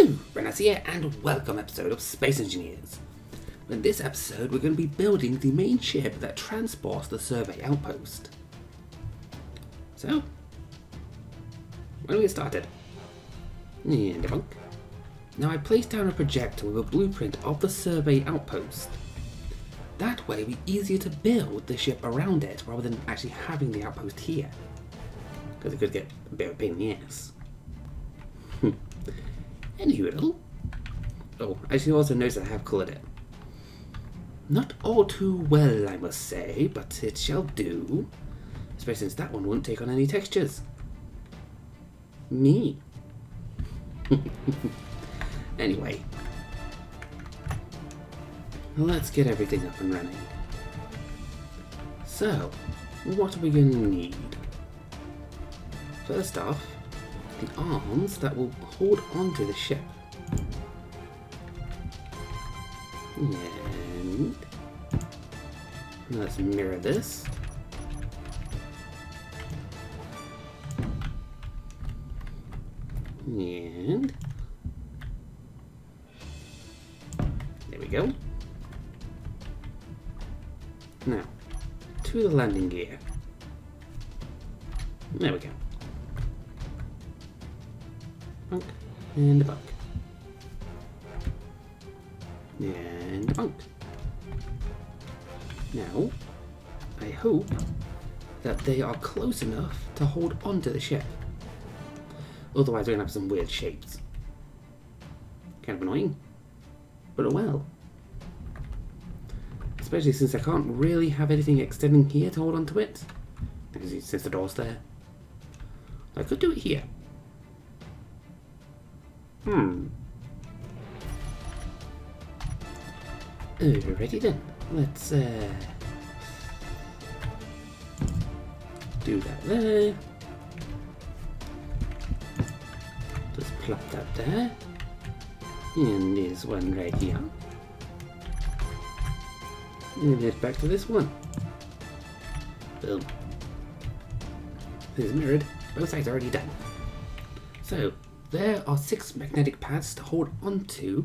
Hello, Ranos here, and welcome episode of Space Engineers. In this episode, we're going to be building the main ship that transports the survey outpost. So, when we get started. Now I placed down a projector with a blueprint of the survey outpost. That way, it'll be easier to build the ship around it rather than actually having the outpost here. Because it could get a bit of a pain in the ass. Hmm. Anywho, oh, as you also notice, I have coloured it. Not all too well, I must say, but it shall do. Especially since that one won't take on any textures. Me. anyway. Let's get everything up and running. So, what are we going to need? First off, the arms that will hold onto the ship. And let's mirror this. And there we go. Now, to the landing gear. There we go. Bunk. And a bunk. And a bunk. Now, I hope that they are close enough to hold onto the ship. Otherwise, we're going to have some weird shapes. Kind of annoying. But oh well. Especially since I can't really have anything extending here to hold onto it. Because since the door's there. I could do it here. Hmm. Alrighty then. Let's uh, do that there. Just plop that there. And this one right here. And head back to this one. Boom. This is mirrored. Both sides are already done. So, there are six magnetic pads to hold onto.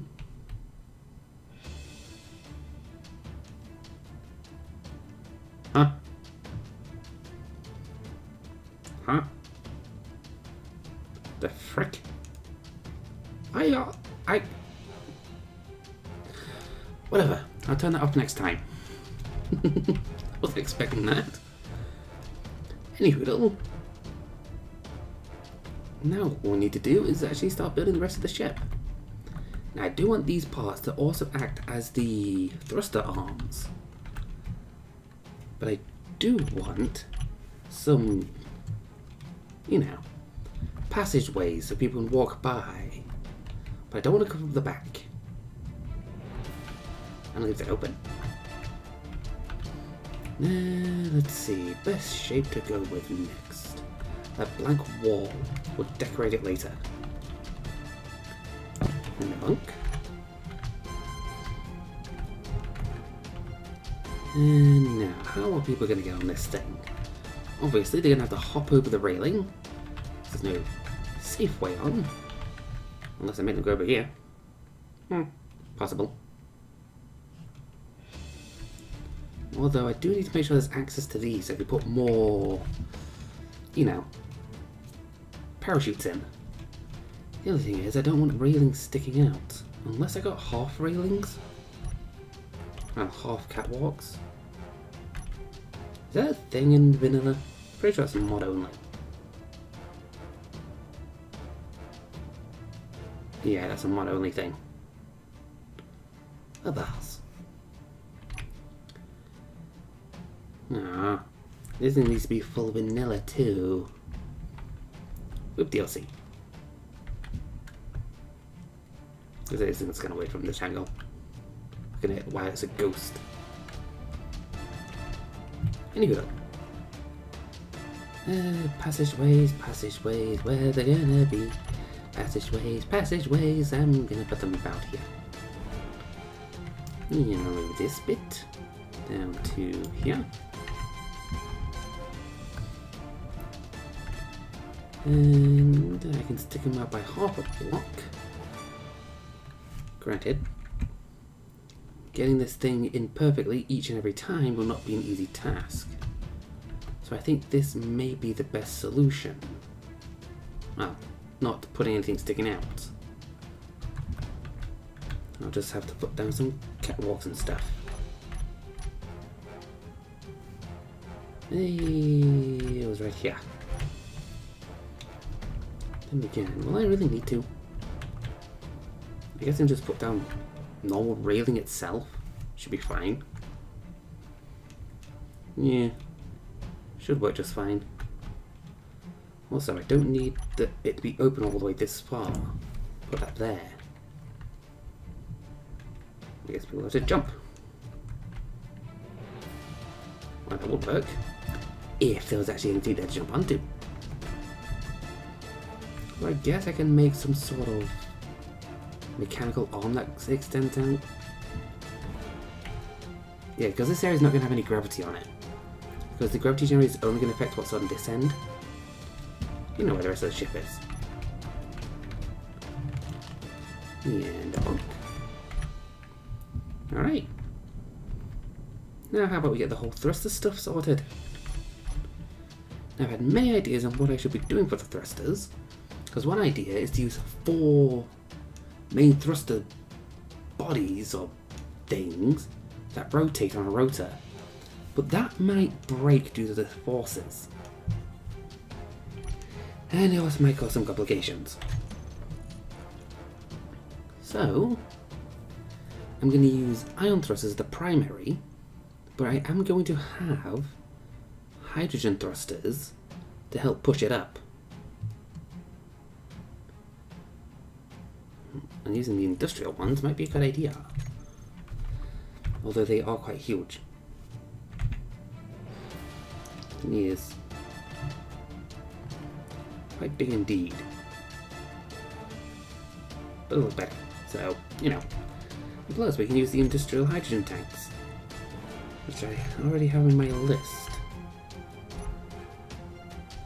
Huh? Huh? The frick? I, uh, I... Whatever, I'll turn that off next time. I Wasn't expecting that. Anywho, now all we need to do is actually start building the rest of the ship. Now I do want these parts to also act as the thruster arms. But I do want some, you know, passageways so people can walk by. But I don't want to cover the back. And leave it open. Let's see, best shape to go with next. That blank wall. We'll decorate it later. And the bunk. And now, how are people going to get on this thing? Obviously, they're going to have to hop over the railing. There's no safe way on. Unless I make them go over here. Hmm, possible. Although I do need to make sure there's access to these so if we put more, you know, parachutes in. The other thing is I don't want railings sticking out. Unless I got half railings. And half catwalks. Is that a thing in vanilla? Pretty sure it's mod only. Yeah, that's a mod only thing. A bus. Ah, this needs to be full vanilla too. With DLC. Because it isn't going away from this angle. Looking at why it's a ghost. Anywho. Uh, passageways, passageways, where they gonna be? Passageways, passageways, I'm gonna put them about here. You know, this bit down to here. And I can stick them out by half a block. Granted, getting this thing in perfectly each and every time will not be an easy task. So I think this may be the best solution. Well, not putting anything sticking out. I'll just have to put down some catwalks and stuff. Hey, it was right here. Then again, will I really need to? I guess I can just put down normal railing itself. Should be fine. Yeah. Should work just fine. Also, I don't need the, it to be open all the way this far. Put that there. I guess people have to jump. Well, that would work. If there was actually anything there to jump onto. I guess I can make some sort of mechanical arm that extends out. Yeah, because this area is not going to have any gravity on it. Because the gravity generator is only going to affect what's on this end. You know where the rest of the ship is. And bunk. Alright. Now how about we get the whole thruster stuff sorted? I've had many ideas on what I should be doing for the thrusters. Because one idea is to use four main thruster bodies or things that rotate on a rotor. But that might break due to the forces. And it also might cause some complications. So, I'm going to use ion thrusters as the primary, but I am going to have hydrogen thrusters to help push it up. And using the industrial ones might be a good idea. Although they are quite huge. Yes. Quite big indeed. But a little better. So, you know. Plus, we can use the industrial hydrogen tanks. Which I already have in my list.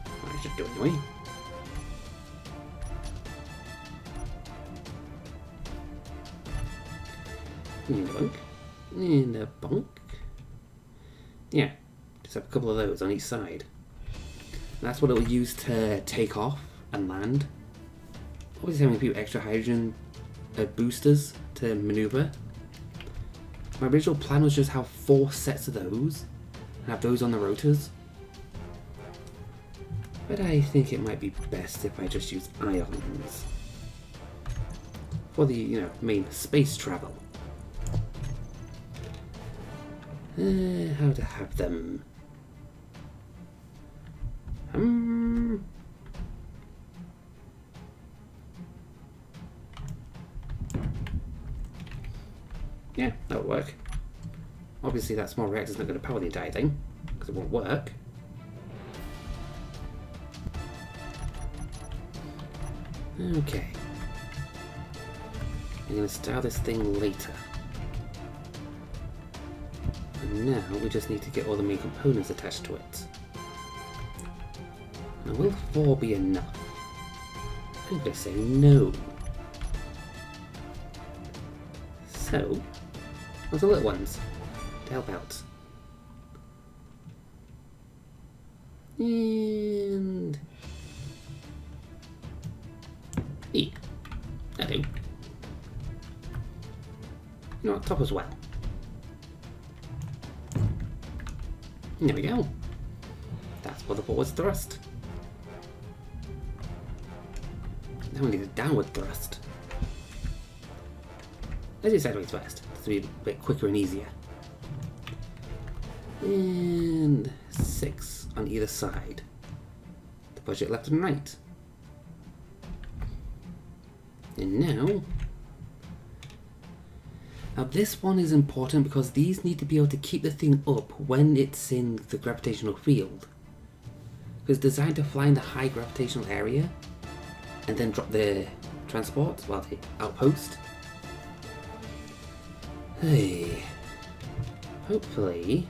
I should do anyway. And a bunk. And a bunk. Yeah, just have a couple of those on each side. That's what it will use to take off and land. Obviously having a few extra hydrogen uh, boosters to maneuver. My original plan was just have four sets of those and have those on the rotors. But I think it might be best if I just use ions for the, you know, main space travel. Uh, how to have them. Um, yeah, that'll work. Obviously that small reactor's not going to power the entire thing, because it won't work. Okay. I'm going to start this thing later. Now we just need to get all the main components attached to it. Now will 4 be enough? I'm going to say no. So, what's the little ones? To help out. And... E. I do. You know what, top as well. There we go. That's for the forwards thrust. Now we need a downward thrust. Let's do sideways first, to be a bit quicker and easier. And six on either side. The budget left and right. And now this one is important because these need to be able to keep the thing up when it's in the gravitational field. Because it's designed to fly in the high gravitational area and then drop the transport, well the outpost. Hey, hopefully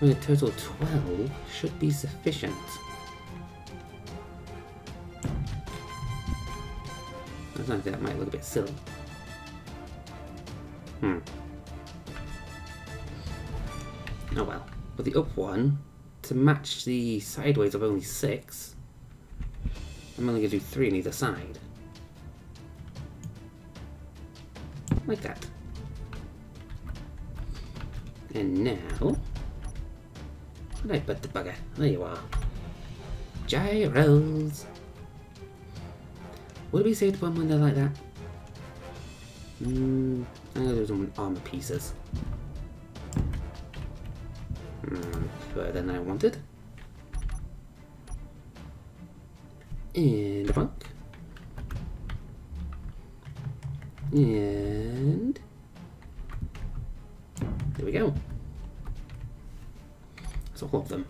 having a total of 12 should be sufficient. I don't think that might look a bit silly. Hmm. Oh well. But the up one, to match the sideways of only six, I'm only going to do three on either side. Like that. And now... Where did I put the bugger? There you are. Gyros! Do we to one when they're like that? Hmm, Know there's armor pieces. Hmm, further than I wanted. And a bunk. And there we go. That's all of them.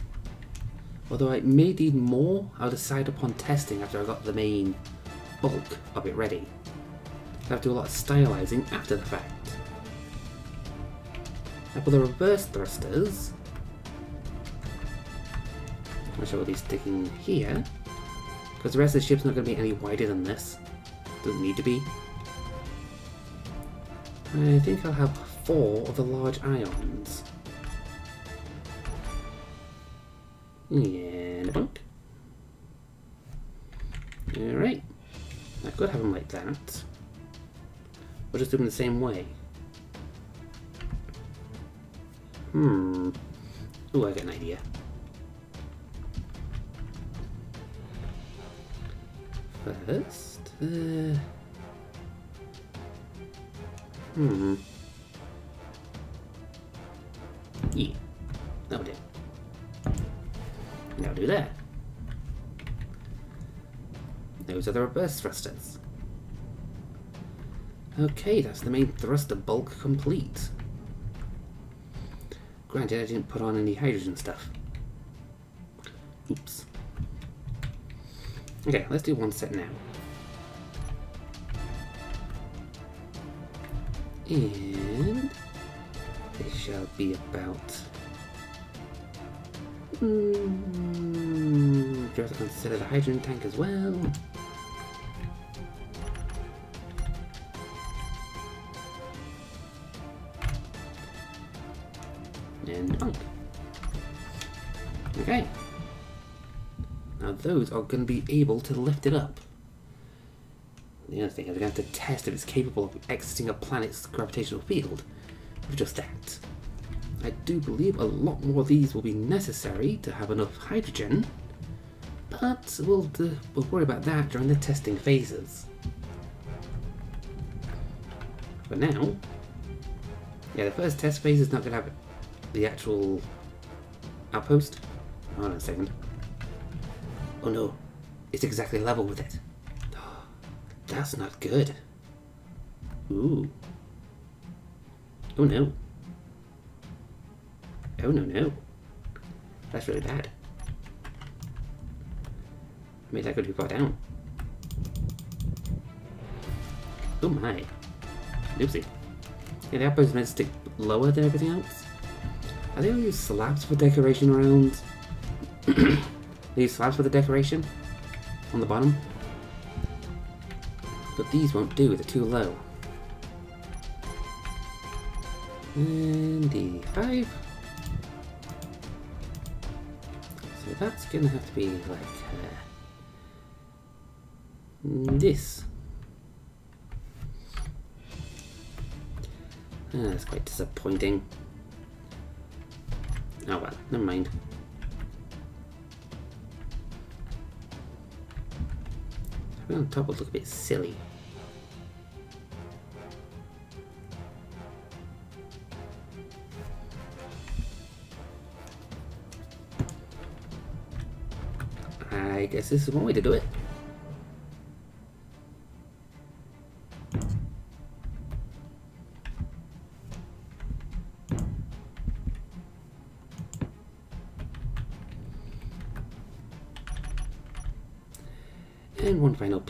Although I may need more, I'll decide upon testing after I got the main bulk of it ready. I have to do a lot of stylizing after the fact. For the reverse thrusters, which I will be sticking here, because the rest of the ship's not going to be any wider than this. Doesn't need to be. I think I'll have four of the large ions. And a bunk. Alright. I could have them like that. Or just do them the same way. Hmm. Oh, I got an idea. First, uh... Hmm. Yeah, that'll do. Now do that. Those are the reverse thrusters. Okay, that's the main thruster bulk complete. Granted, I didn't put on any hydrogen stuff. Oops. Okay, let's do one set now. And this shall be about. You have to consider the hydrogen tank as well? Are going to be able to lift it up. The other thing is we're going to have to test if it's capable of exiting a planet's gravitational field. With just that. I do believe a lot more of these will be necessary to have enough hydrogen, but we'll, uh, we'll worry about that during the testing phases. For now, yeah, the first test phase is not going to have the actual outpost. Hold on a second. Oh no, it's exactly level with it. That's not good. Ooh. Oh no. Oh no no. That's really bad. Made that could too far down. Oh my. Oopsie. Yeah, the outpost meant to stick lower than everything else. Are they gonna use slabs for decoration around? they use slabs for the decoration? On the bottom? But these won't do, they're too low. And the 5 So that's gonna have to be like uh, this. Ah, that's quite disappointing. Oh well, never mind. On top would look a bit silly. I guess this is one way to do it.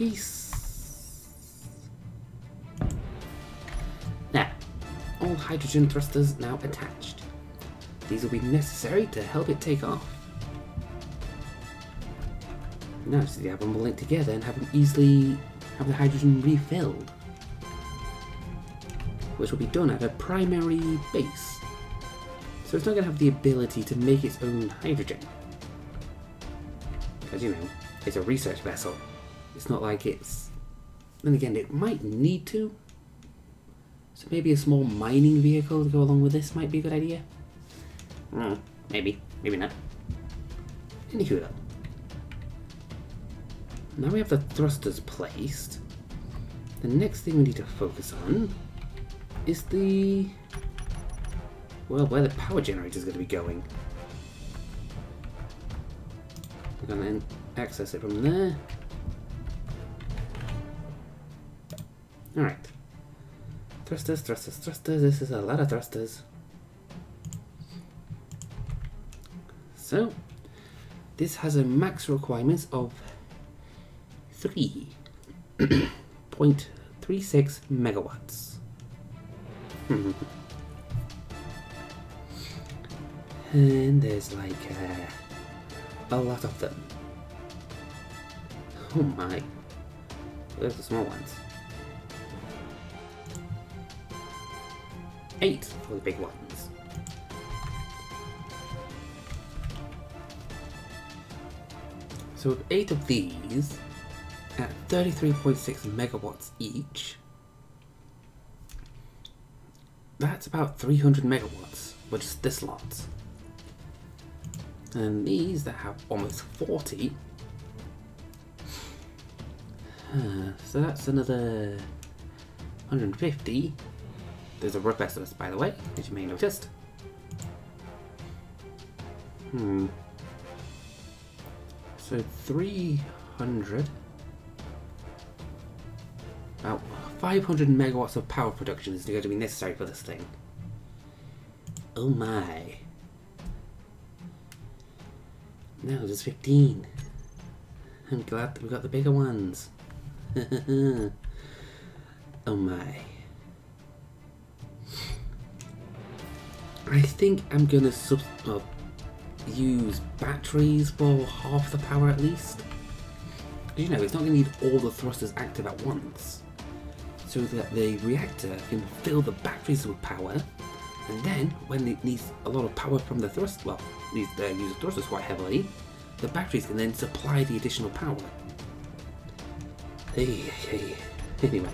Piece. Now, all hydrogen thrusters now attached. These will be necessary to help it take off. Now so the album will link together and have them easily have the hydrogen refilled. which will be done at a primary base. So it's not going to have the ability to make its own hydrogen. Because, you know, it's a research vessel. It's not like it's... Then again, it might need to. So maybe a small mining vehicle to go along with this might be a good idea. Hmm, maybe. Maybe not. Anywho though. Now we have the thrusters placed. The next thing we need to focus on is the... Well, where the power generator is going to be going. We're going to access it from there. Alright. Thrusters, thrusters, thrusters. This is a lot of thrusters. So, this has a max requirements of 3.36 megawatts. and there's like uh, a lot of them. Oh my. There's the small ones? Eight for the big ones. So with eight of these, at 33.6 megawatts each, that's about 300 megawatts with just this lot. And these that have almost 40, uh, so that's another 150. There's a rough estimate, by the way, as you may noticed. Hmm. So 300. About 500 megawatts of power production is going to be necessary for this thing. Oh my. No, there's 15. I'm glad that we got the bigger ones. oh my. I think I'm gonna sub well, use batteries for half the power at least. You know, it's not gonna need all the thrusters active at once. So that the reactor can fill the batteries with power, and then when it needs a lot of power from the thrust, well, needs to uh, use the thrusters quite heavily, the batteries can then supply the additional power. Hey, hey. Anyway,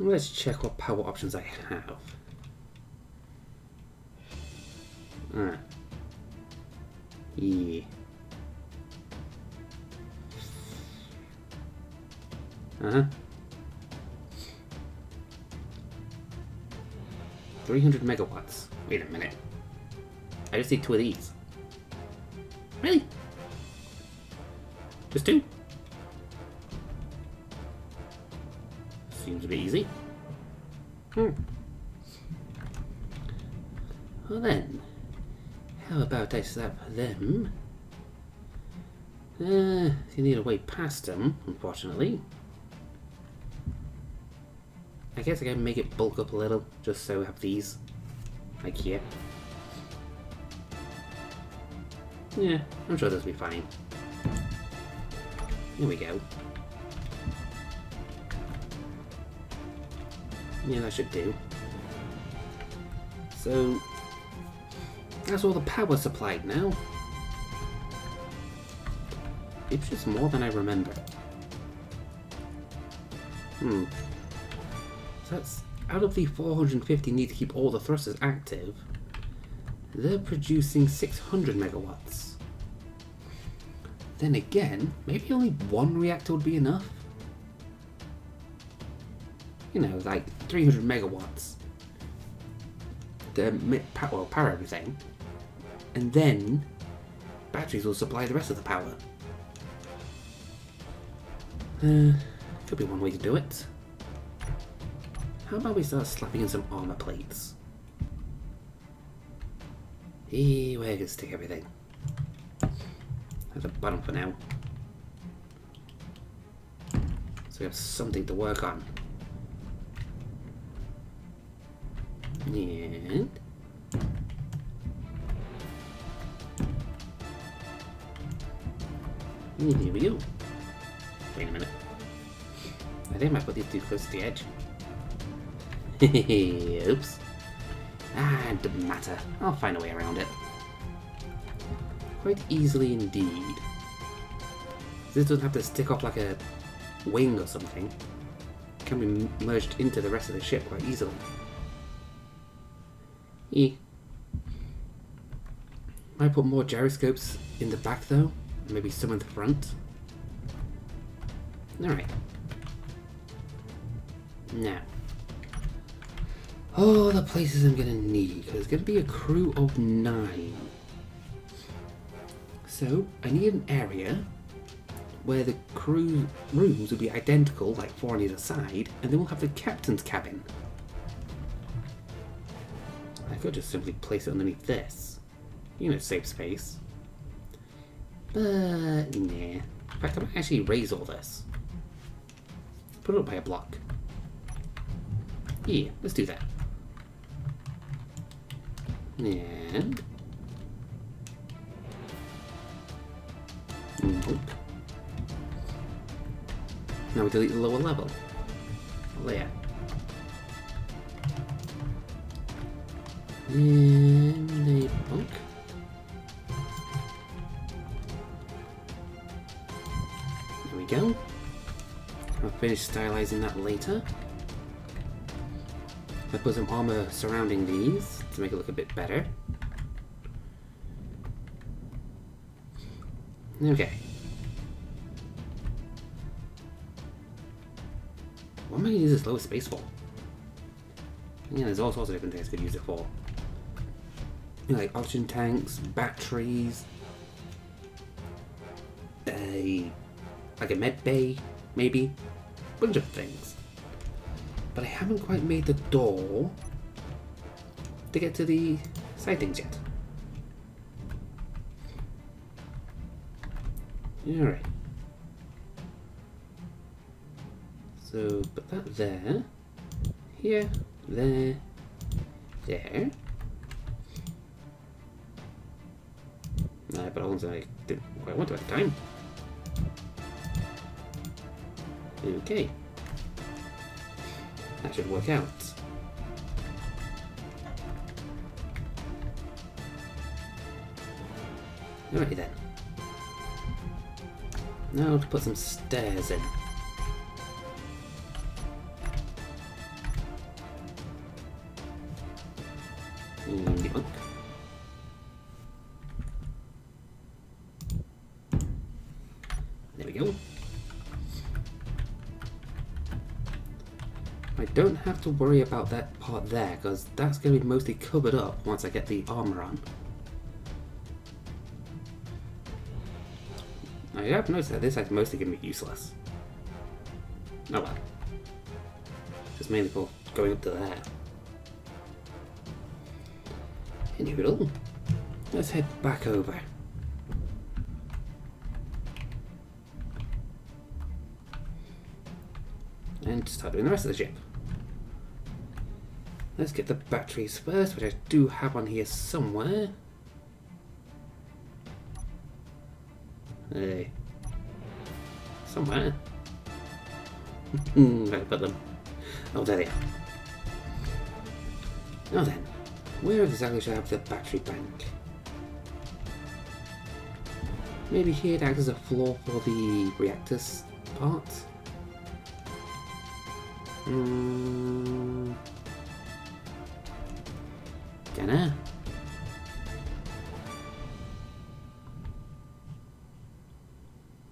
let's check what power options I have. Alright. Yeah. Uh-huh. 300 megawatts. Wait a minute. I just need two of these. Really? Just two? Seems a bit easy. Hmm. Well then, how about I slap them? Uh, you need a way past them, unfortunately. I guess I can make it bulk up a little, just so I have these, like here. Yeah, I'm sure this will be fine. Here we go. Yeah, that should do. So, that's all the power supplied now. It's just more than I remember. Hmm. So that's out of the 450 need to keep all the thrusters active. They're producing 600 megawatts. Then again, maybe only one reactor would be enough. You know, like 300 megawatts. The well, power everything and then batteries will supply the rest of the power. Uh, could be one way to do it. How about we start slapping in some armor plates? Hey, where can stick everything? At the bottom for now. So we have something to work on. And Here we go. Wait a minute. I think put these too close to the edge. Oops. Ah, doesn't matter. I'll find a way around it. Quite easily indeed. This doesn't have to stick off like a wing or something. It can be merged into the rest of the ship quite easily. E. Might put more gyroscopes in the back though, maybe some in the front. Alright. Now. Oh, the places I'm gonna need. Because it's gonna be a crew of nine. So, I need an area where the crew rooms will be identical, like four on either side, and then we'll have the captain's cabin. I could just simply place it underneath this. You know, save space. But, nah. In fact, I might actually raise all this. Put it up by a block. Yeah, let's do that. And... Nope. Now we delete the lower level. Layer. And go. I'll finish stylizing that later. I put some armor surrounding these to make it look a bit better. Okay. What am I going to use this lower space for? Yeah, there's all sorts of different things I could use it for. You know, like oxygen tanks, batteries, a like a med bay, maybe, bunch of things. But I haven't quite made the door to get to the sightings yet. Alright. So put that there, here, there, there. Nah, but hold on, I didn't quite want to at the time. Okay. That should work out. Alrighty then. Now to put some stairs in. To worry about that part there, because that's going to be mostly covered up once I get the armor on. I have noticed that this is mostly going to be useless. Oh well. Just mainly for going up to there. Anyway, let's head back over. And start doing the rest of the ship. Let's get the batteries first, which I do have on here somewhere. Hey. Somewhere. Hmm, where I put them? Oh, there they are. Now then, where exactly should I have the battery bank? Maybe here it acts as a floor for the reactors part? Hmm. Hmm. Dunno.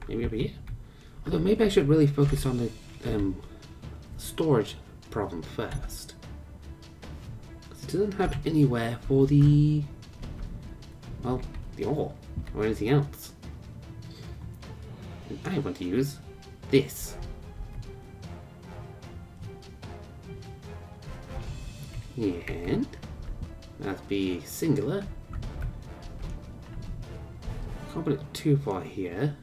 Maybe over here. Although maybe I should really focus on the um, storage problem first. Because it doesn't have anywhere for the, well, the ore or anything else. And I want to use this. And that'd be singular. Can't put it too far here.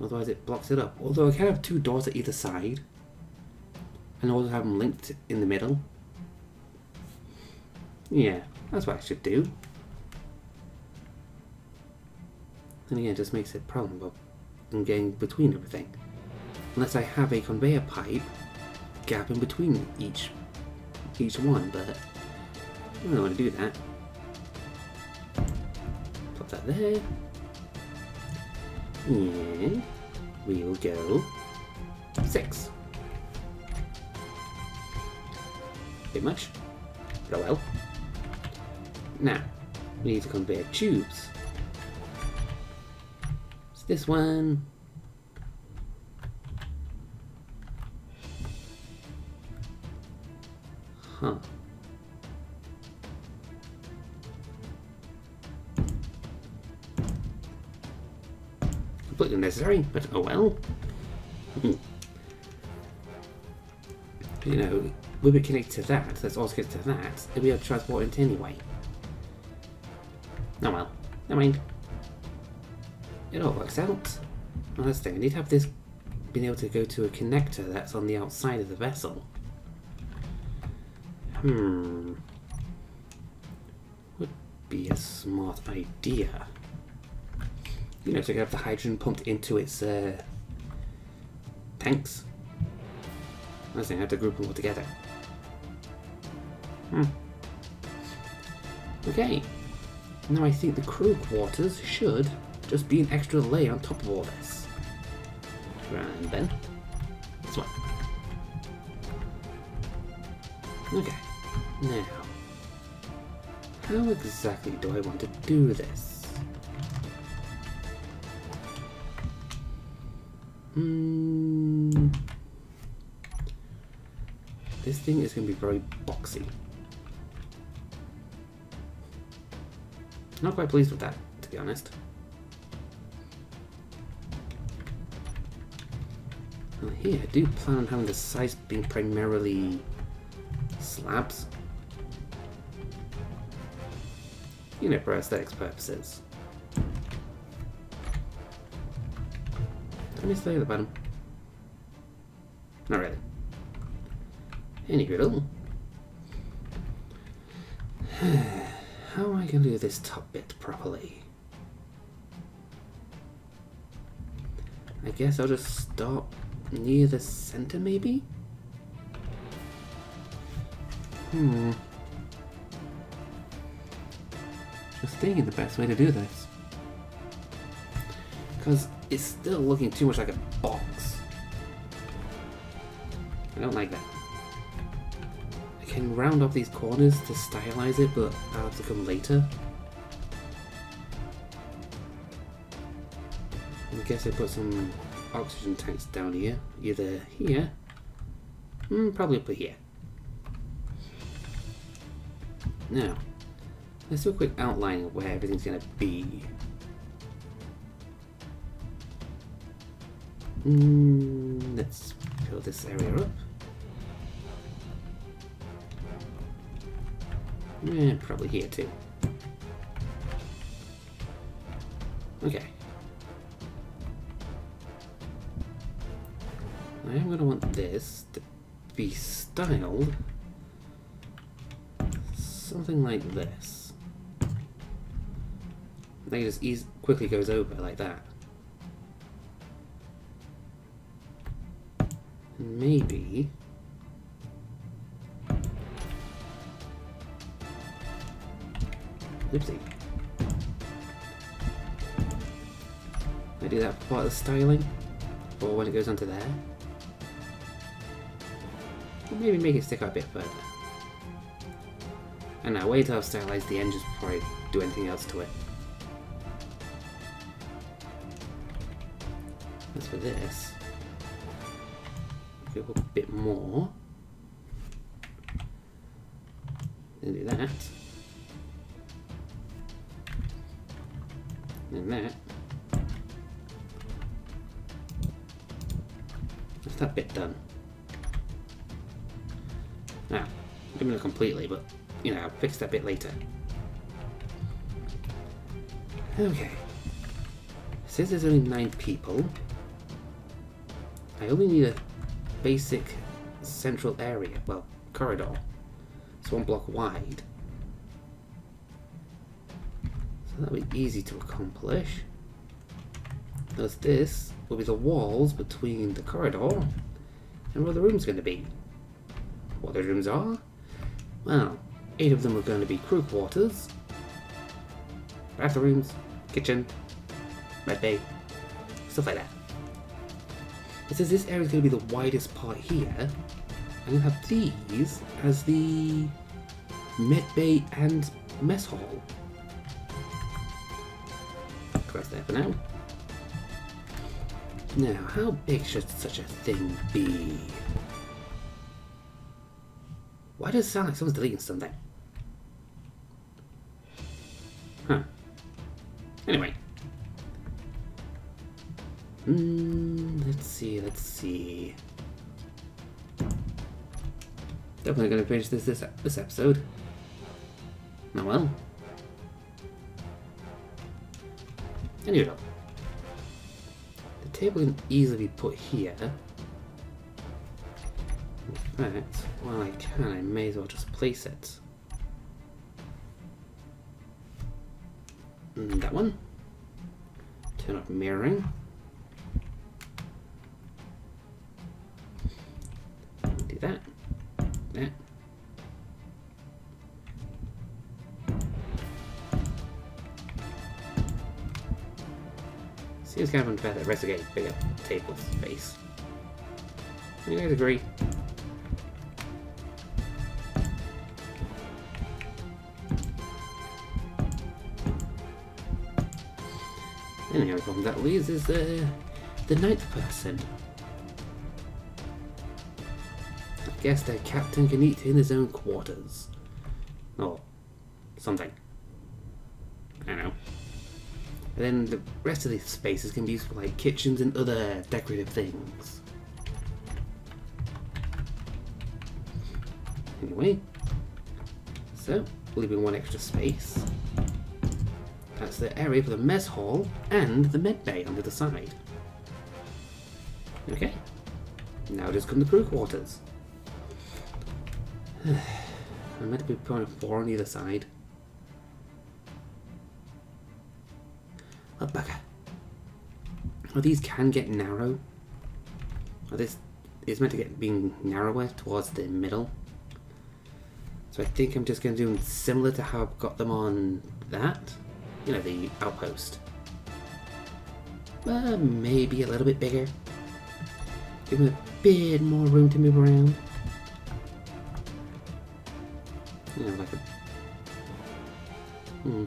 Otherwise it blocks it up. Although I can have two doors at either side. And also have them linked in the middle. Yeah, that's what I should do. And again, it just makes it a problem of getting between everything. Unless I have a conveyor pipe gap in between each each one, but I don't want to do that. Pop that there. And we'll go six. Bit much, but oh well. Now, we need to convey tubes. It's this one. Huh. Unnecessary, but oh well. Hmm. You know, we'll be connected to that, let's also get to that, and we have transport it anyway. Oh well, never mind. It all works out. Well, that's the thing, I need to have this being able to go to a connector that's on the outside of the vessel. Hmm. Would be a smart idea. You know, to have the hydrogen pumped into its uh, tanks. I saying I have to group them all together. Hmm. Okay. Now I think the crew quarters should just be an extra layer on top of all this. And then this one. Okay. Now, how exactly do I want to do this? Hmm. This thing is going to be very boxy. Not quite pleased with that, to be honest. Well, here, I do plan on having the size being primarily slabs. You know, for aesthetics purposes. Did me the at the bottom? Not really. Anywho, how am I going to do this top bit properly? I guess I'll just stop near the center, maybe? Hmm. Just thinking the best way to do this. Because it's still looking too much like a box. I don't like that. I can round off these corners to stylize it, but that'll have to come later. I guess I put some oxygen tanks down here. Either here, mm, probably up here. Now, let's do a quick outline of where everything's going to be. Mm, let's fill this area up. Yeah, probably here too. Okay. I am going to want this to be styled something like this. Then it just easy, quickly goes over like that. Maybe... Oopsie. I do that part of the styling, or when it goes onto there. Or maybe make it stick out a bit further. And now wait till I've stylized the engines before I do anything else to it. As for this, go a bit more. Then do that. And that. That's that bit done. Now, maybe not completely, but you know, I'll fix that bit later. Okay. Since there's only nine people, I only need a basic central area, well, corridor. It's one block wide. So that'll be easy to accomplish. Because this will be the walls between the corridor and where the room's going to be. What the rooms are, Well, eight of them are going to be crew quarters, bathrooms, kitchen, med bay, stuff like that. It says this area is going to be the widest part here. I'm going to have these as the med bay and mess hall. Cross that for now. Now, how big should such a thing be? Why does it sound like someone's deleting something? Huh. Anyway. Hmm, let's see, let's see. Definitely gonna finish this this, this episode. Oh well. Anyway, the table can easily be put here. In fact, while I can, I may as well just place it. Mm, that one. Turn off mirroring. Seems kind of unfair that rest get bigger table space. You guys agree? And the only problem that leaves is uh, the ninth person. I guess the captain can eat in his own quarters. Or something. I don't know. And then the rest of these spaces can be used for like kitchens and other decorative things. Anyway, so leaving one extra space. That's the area for the mess hall and the med bay on the side. Okay, now just come the crew quarters. I'm meant to be putting four on either side. Oh, these can get narrow. Oh, this is meant to get being narrower towards the middle. So I think I'm just going to do similar to how I've got them on that. You know, the outpost. Uh, maybe a little bit bigger. Give them a bit more room to move around. You know, like a... Hmm.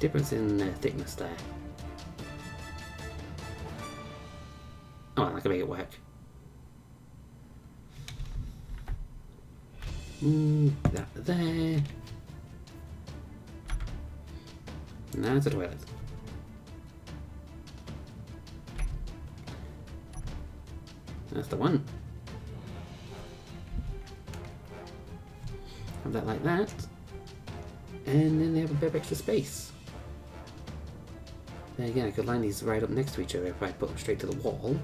Difference in uh, thickness there. Oh, I can make it work. Mm, that there. Now it's a toilet. That's the one. Have that like that. And then they have a bit of extra space. Again, I could line these right up next to each other if I put them straight to the wall.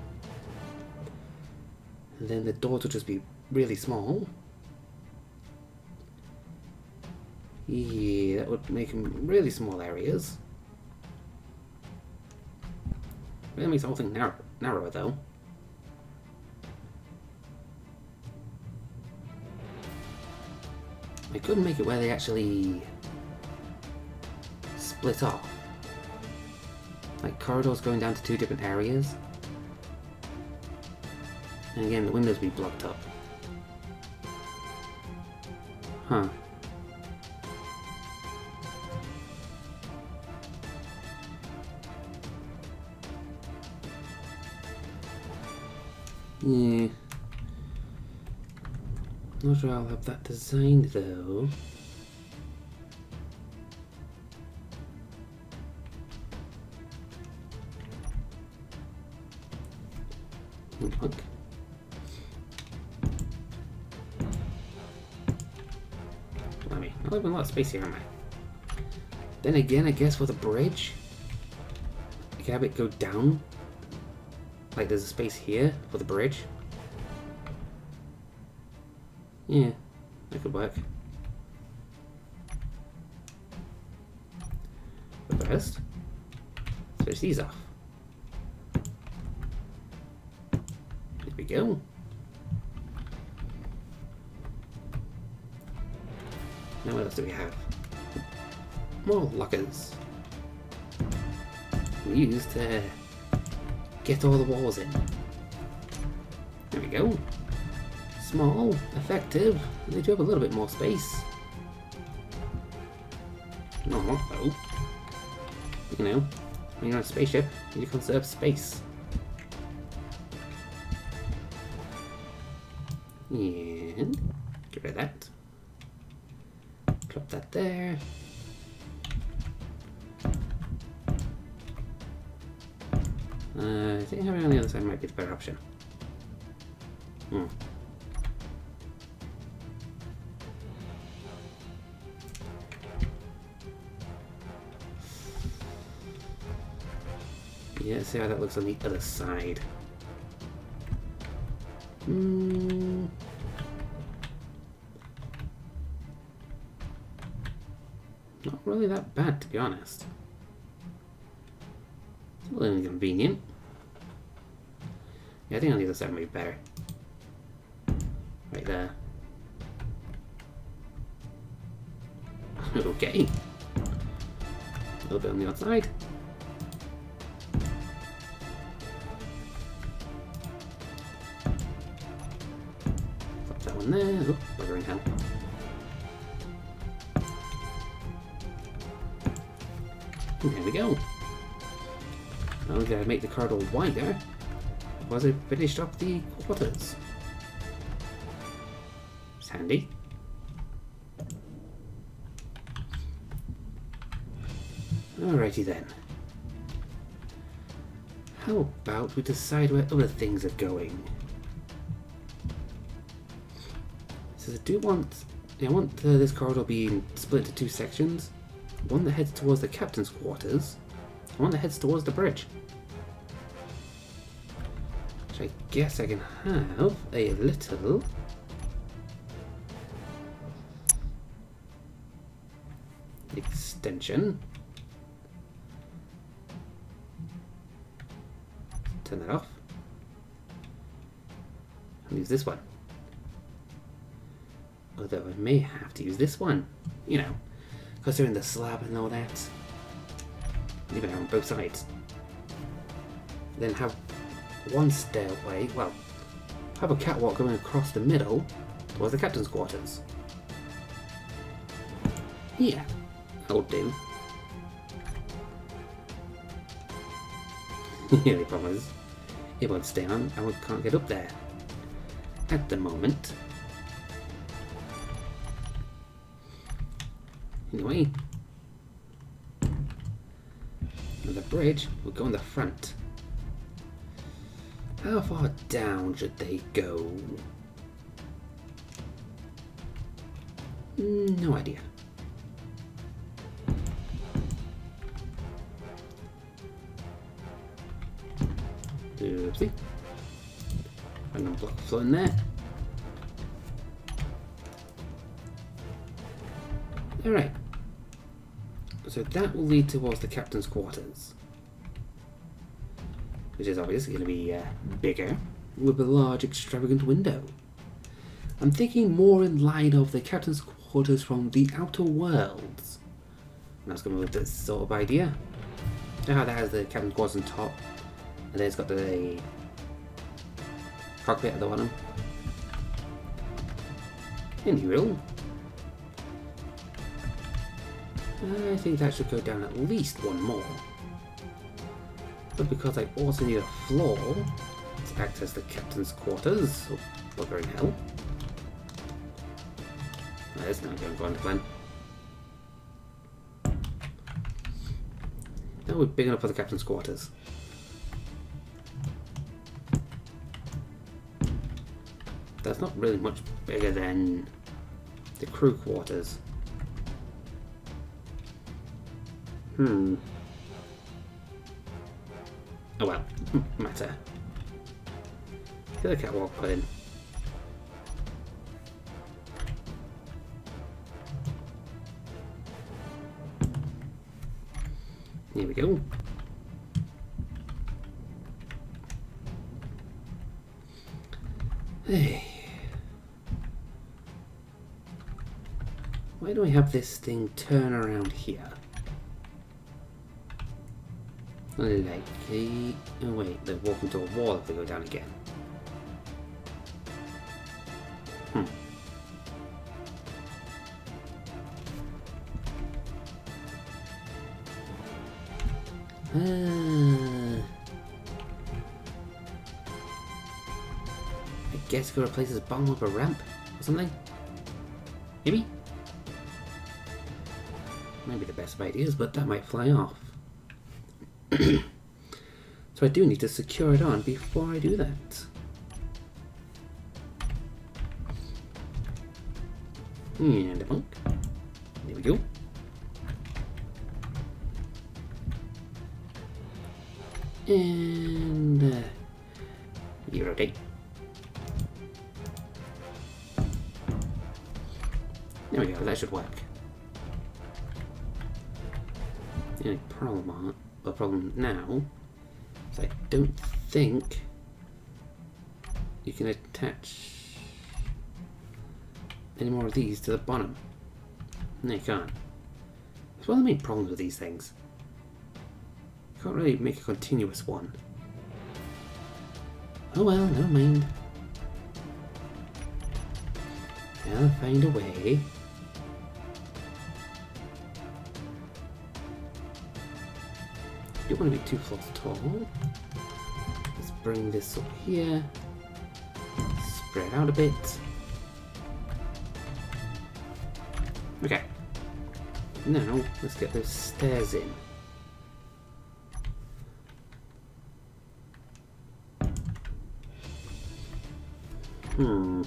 And then the doors would just be really small. Yeah, that would make them really small areas. That makes the whole thing narrow, narrower though. I could make it where they actually split off. Like corridors going down to two different areas. And again, the windows be blocked up. Huh. Yeah. Not sure I'll have that designed though. Space here, am I? Then again, I guess with a bridge, I can have it go down. Like there's a space here for the bridge. Yeah, get all the walls in. There we go. Small, effective. They do have a little bit more space. Not No, oh. You know, when you're on a spaceship, you conserve space. And get rid of that. Drop that there. Having on the other side might be the better option. Hmm. Yeah, see how that looks on the other side. Hmm. Not really that bad, to be honest. It's a little inconvenient. Yeah, I think on the other side might be better. Right there. okay. A little bit on the outside. Drop that one there. Oh, bugger in hell. And there we go. Not only did I make the corridor wider, was I finished up the quarters. It's handy. Alrighty then. How about we decide where other things are going? So I do want, I want uh, this corridor being split into two sections. One that heads towards the captain's quarters, one that heads towards the bridge. Guess I can have a little extension. Turn that off. Use this one. Although I may have to use this one, you know, because they're in the slab and all that. Leave it on both sides. Then have one stairway, well, have a catwalk going across the middle towards the captain's quarters. Yeah, that'll do. the only problem is, it won't stay on, I can't get up there. At the moment. Anyway, the bridge will go in the front. How far down should they go? No idea. Oopsie. Random block floating there. Alright. So that will lead towards the captain's quarters. Which is obviously going to be uh, bigger, with a large extravagant window. I'm thinking more in line of the captain's quarters from the Outer Worlds. And I was going with this sort of idea. You know how that has the captain's quarters on top, and then it's got the cockpit at the bottom. Anyway, I think that should go down at least one more. But because I also need a floor to access the captain's quarters, oh, bugger in hell. That is not going to plan. Now we're big enough for the captain's quarters. That's not really much bigger than the crew quarters. Hmm. Oh well, hmm, matter. Get the catwalk put in. Here we go. Hey. Why do I have this thing turn around here? Likely... Oh wait, they're walking to a wall if they go down again. Hmm. Uh, I guess go replace this bomb with a ramp or something? Maybe? Maybe the best of ideas, but that might fly off. So I do need to secure it on before I do that. And a bunk. There we go. And uh, you rotate. There we go, that should work. Only problem on the problem now is I don't think you can attach any more of these to the bottom. No, you can't. That's one of the main problems with these things. You can't really make a continuous one. Oh well, never mind. I'll find a way. Don't want to be too close tall. Let's bring this up here. Spread out a bit. Okay. Now, let's get those stairs in. Hmm.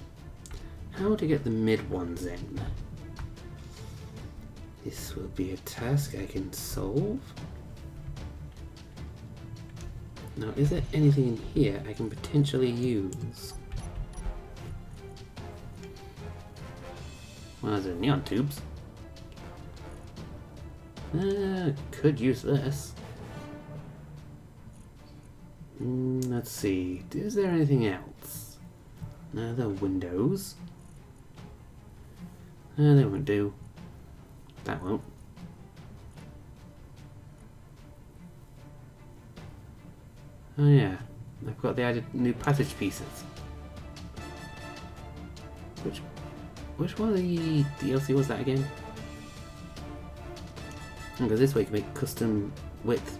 How to get the mid ones in? This will be a task I can solve. Now, is there anything in here I can potentially use? Well, there's neon tubes. Uh, could use this. Mm, let's see. Is there anything else? No, there are windows. Uh, they won't do. That won't. Oh yeah, I've got the added new passage pieces. Which, which one of the DLC was that again? Because this way you can make custom width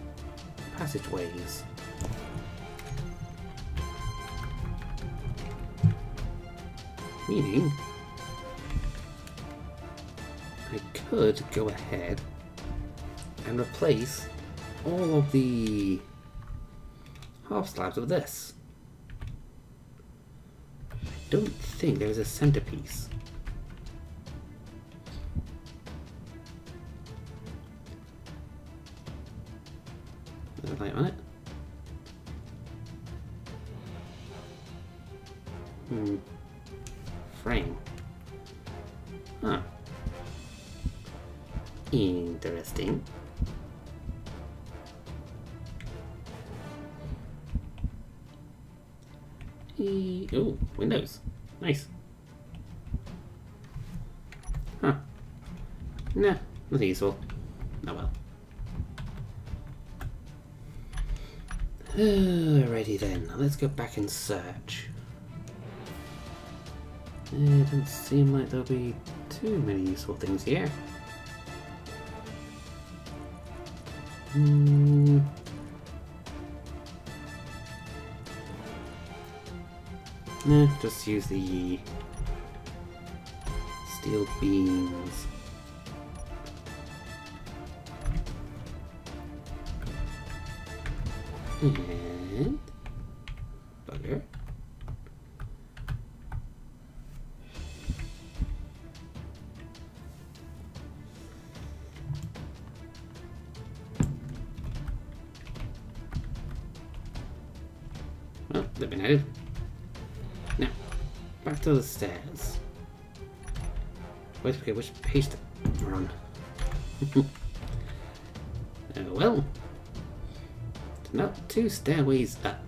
passageways. Meaning, I could go ahead and replace all of the half slabs of this. I don't think there is a centerpiece. Go back and search. It doesn't seem like there'll be too many useful things here. Hmm. Nah, just use the steel beams. And to the stairs. Wait, okay, which page to run? oh well. Not two stairways up.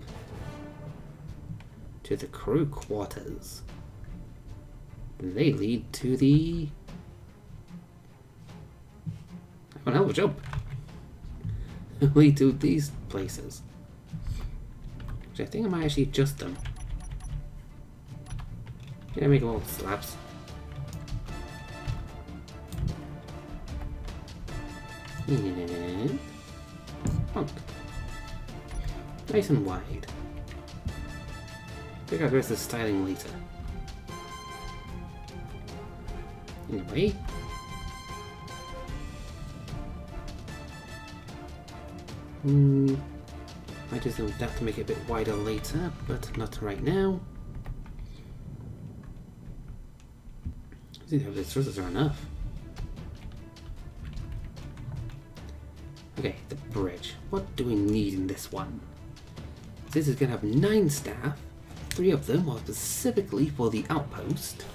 to the crew quarters. They lead to the. Oh, hell of a jump. lead to these places. Which I think I might actually adjust them. Yeah, make all slabs. And punk. Nice and wide. Figure out the rest of the styling later. Anyway. Hmm. I just have to make it a bit wider later, but not right now. Think the sources are enough. Okay, the bridge. What do we need in this one? This is going to have nine staff. Three of them are specifically for the outpost.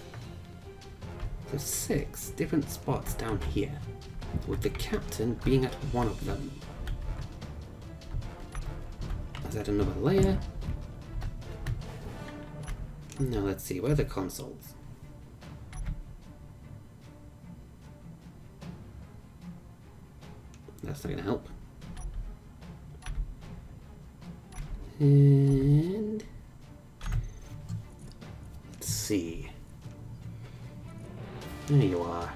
So six different spots down here, with the captain being at one of them. Is that another layer? Now let's see, where are the consoles? That's not gonna help. And let's see. There you are.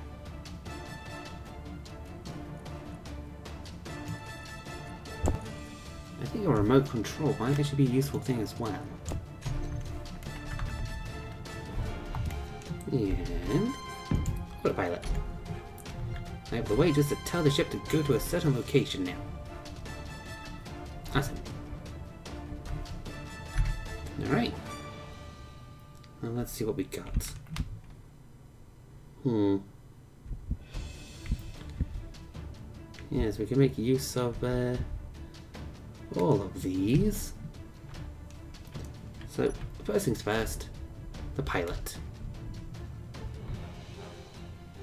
I think a remote control might actually be a useful thing as well. And. I have the way just to tell the ship to go to a certain location now. Awesome. Alright. Well, let's see what we got. Hmm. Yes, we can make use of uh, all of these. So, first things first, the pilot.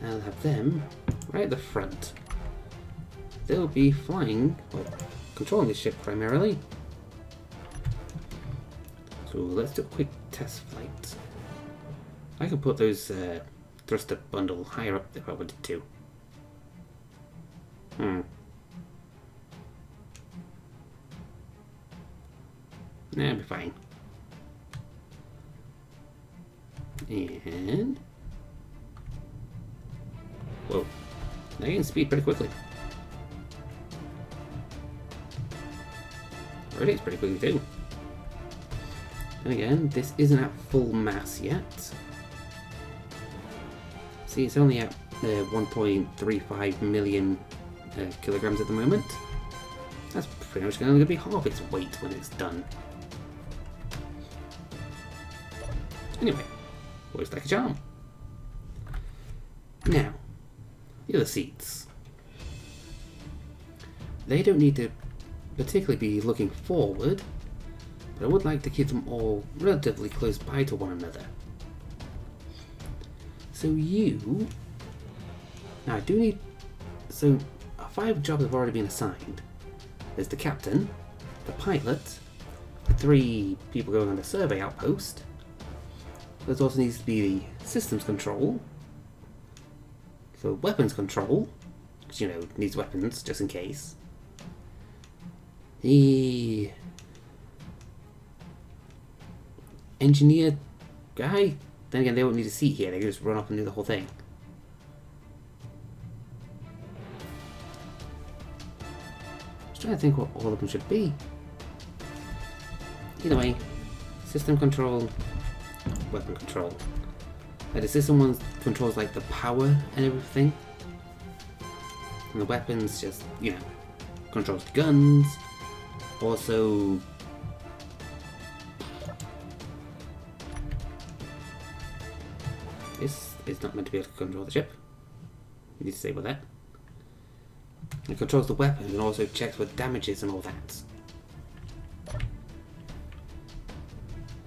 I'll have them right at the front. They'll be flying, well, controlling the ship primarily. So let's do a quick test flight. I can put those uh, thruster bundle higher up if I wanted to. Pretty quickly. Rotates pretty quickly too. And again, this isn't at full mass yet. See, it's only at uh, 1.35 million uh, kilograms at the moment. That's pretty much going to be half its weight when it's done. Anyway, always like a charm. Now, the other seats. They don't need to particularly be looking forward, but I would like to keep them all relatively close by to one another. So you... Now I do need... So five jobs have already been assigned. There's the captain, the pilot, the three people going on the survey outpost. There also needs to be the systems control, for weapons control, because, you know, needs weapons just in case. The engineer guy, then again, they don't need a seat here, they can just run off and do the whole thing. Just trying to think what all of them should be. Either way, system control, weapon control. Like the system one controls like the power and everything. And the weapons just, you know, controls the guns. Also This is not meant to be able to control the ship. You need to disable that. It controls the weapons and also checks for damages and all that.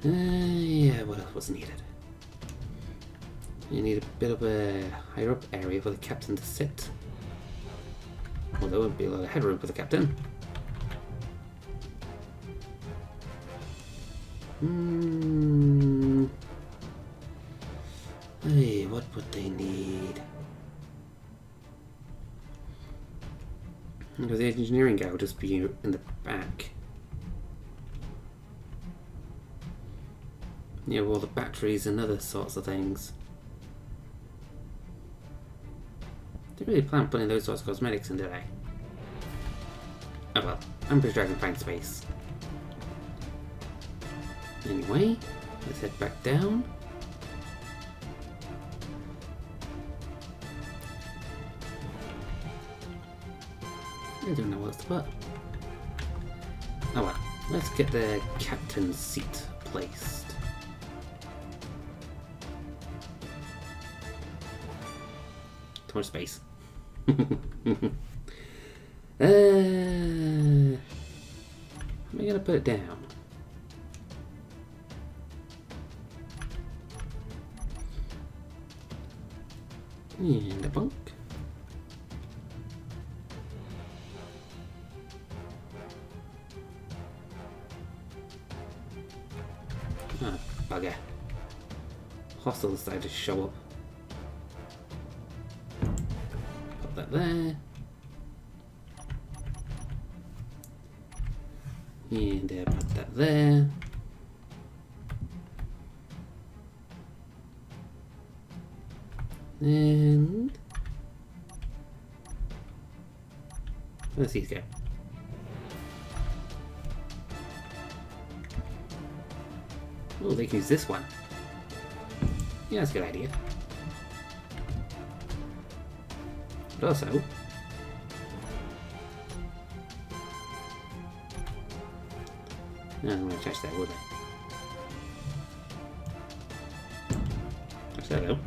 Uh, yeah, what else was needed? You need a bit of a higher up area for the captain to sit. Well, there would be a lot of headroom for the captain. Hmm. Hey, what would they need? Because the engineering guy will just be in the back. Yeah, well, the batteries and other sorts of things. Didn't really plan putting those sorts of cosmetics in, did I? Oh well, I'm pretty sure I can find space. Anyway, let's head back down. I don't know what's what. Oh well, let's get the captain's seat placed. Too much space. uh, am I gonna put it down? And a bunk. Ah, bugger. Hostile decided to show up. Put that there. And let's see go. Oh, they can use this one. Yeah, that's a good idea. But also, I'm to touch that, would I? Touch that out.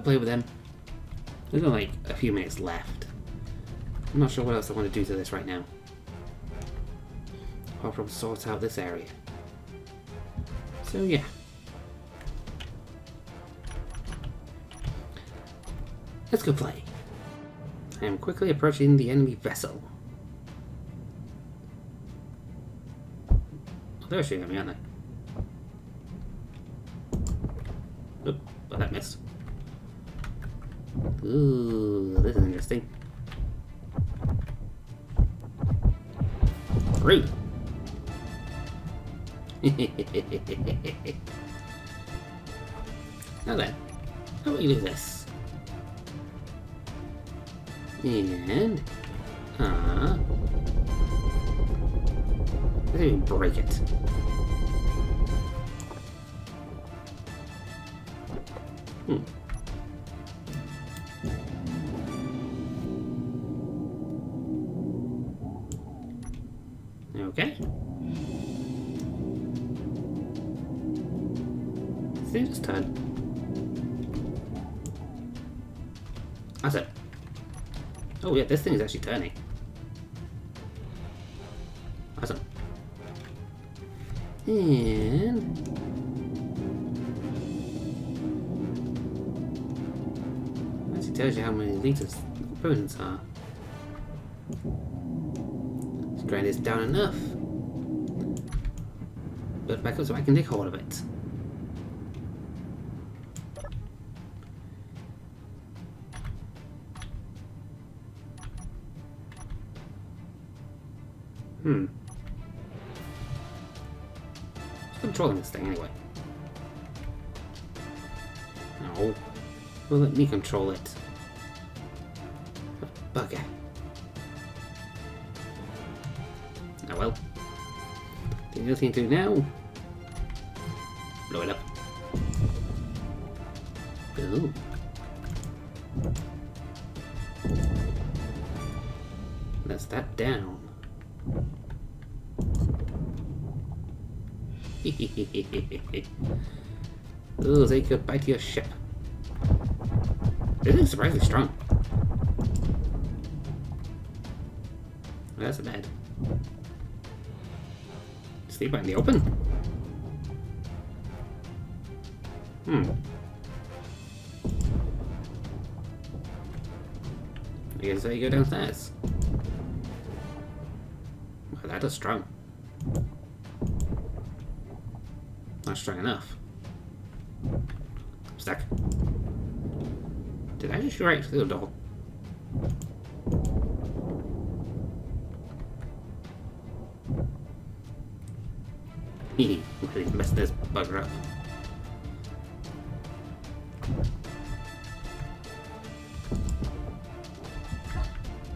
We play with them? There's only like a few minutes left. I'm not sure what else I want to do to this right now. Apart from sort out this area. So yeah. Let's go play. I am quickly approaching the enemy vessel. They're shooting at me, aren't they? Hmm. Okay. See, just turn. That's it. Oh yeah, this thing is actually turning. Awesome. And liters components are. Let's grind this down enough. Build back up so I can take hold of it. Hmm. Who's controlling this thing anyway? No. Well, let me control it. The only thing to do now. Blow it up. Ooh. That's that down. Ooh, they could bite your ship. It is surprisingly strong. Out in the open? Hmm. I guess I go downstairs. Well, that is strong. Not strong enough. Stuck. Did I just write through the door? really messed this bugger up.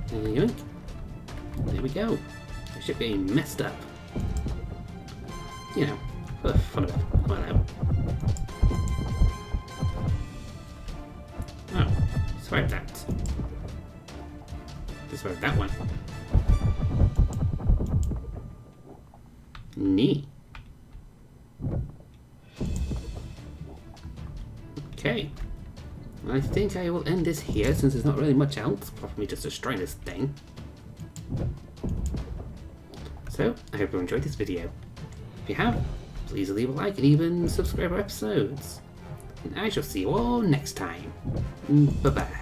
There we go. The should be messed up. You know, here since there's not really much else apart from me just destroying this thing. So, I hope you enjoyed this video. If you have, please leave a like and even subscribe for episodes. And I shall see you all next time. Bye bye.